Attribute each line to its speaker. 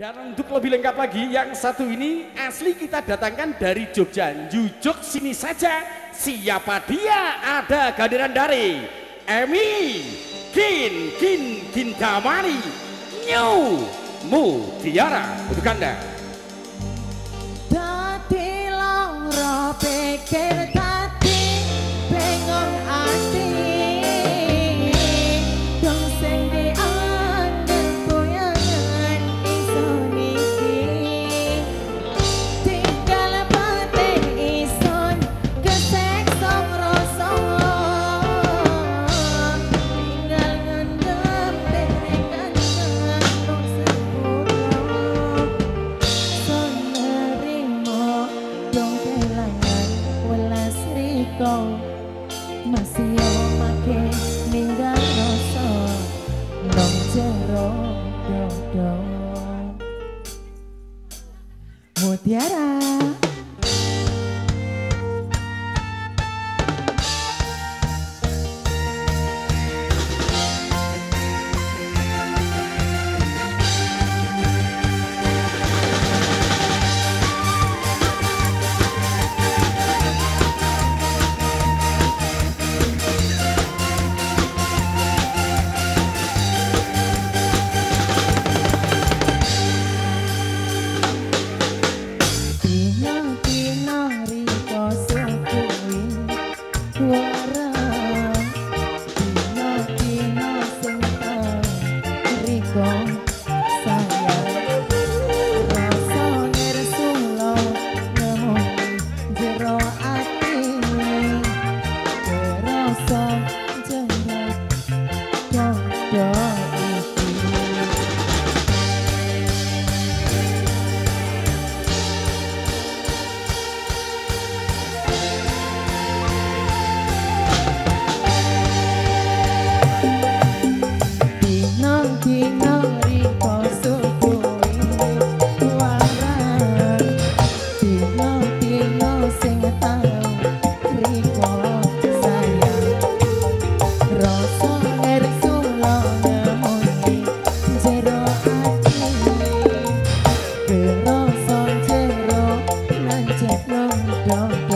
Speaker 1: Dan untuk lebih lengkap lagi, yang satu ini asli kita datangkan dari Jogja. Jujuk sini saja, siapa dia ada kehadiran dari Emi Kin Kin Kintamani New Mutiara. Untuk anda.
Speaker 2: Pikir Tiara. love.